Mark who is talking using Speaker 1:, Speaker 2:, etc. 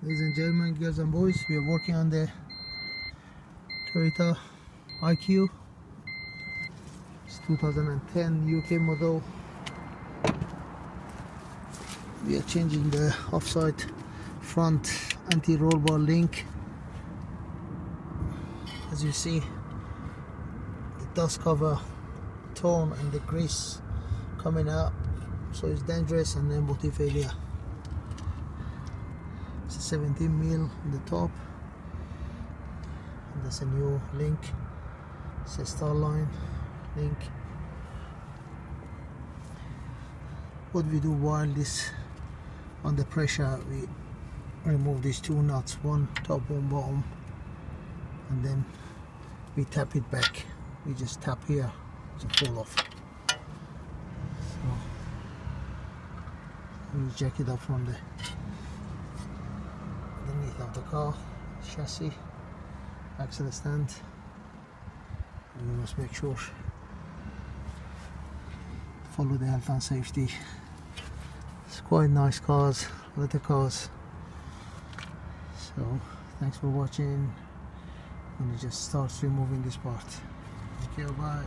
Speaker 1: ladies and gentlemen, girls and boys. We are working on the Toyota IQ. It's 2010 UK model. We are changing the offside front anti-roll bar link. As you see, the dust cover torn and the grease coming out so it's dangerous and then MOT failure it's a 17 mil on the top. And there's a new link. It's a star line link. What we do while this under pressure we remove these two nuts one top one bottom. And then we tap it back. We just tap here to fall off. So we jack it up from the underneath of the car chassis axle stand. And we must make sure follow the health and safety. It's quite nice cars little cars. So thanks for watching. I'm gonna just start removing this part. You bye